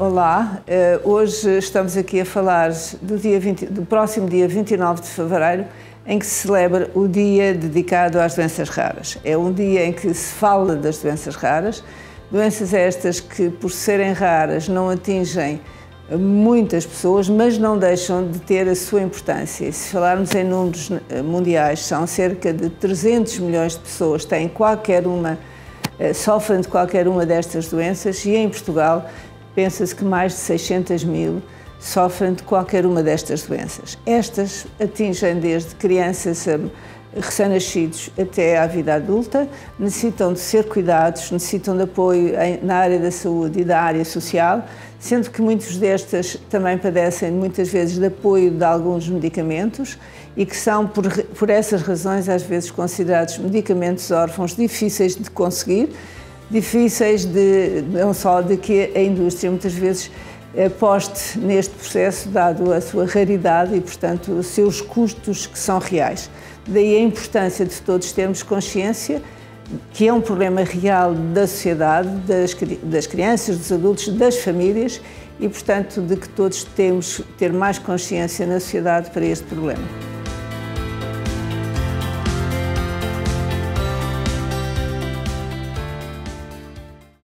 Olá, eh, hoje estamos aqui a falar do, dia 20, do próximo dia 29 de fevereiro, em que se celebra o dia dedicado às doenças raras. É um dia em que se fala das doenças raras, doenças estas que, por serem raras, não atingem muitas pessoas, mas não deixam de ter a sua importância. Se falarmos em números eh, mundiais, são cerca de 300 milhões de pessoas que têm qualquer uma, eh, sofrem de qualquer uma destas doenças e em Portugal pensa-se que mais de 600 mil sofrem de qualquer uma destas doenças. Estas atingem desde crianças recém-nascidos até à vida adulta, necessitam de ser cuidados, necessitam de apoio na área da saúde e da área social, sendo que muitos destas também padecem muitas vezes de apoio de alguns medicamentos e que são, por, por essas razões, às vezes considerados medicamentos órfãos difíceis de conseguir difíceis de não só de que a indústria muitas vezes aposte neste processo, dado a sua raridade e, portanto, os seus custos que são reais. Daí a importância de todos termos consciência que é um problema real da sociedade, das, das crianças, dos adultos, das famílias e, portanto, de que todos temos ter mais consciência na sociedade para este problema.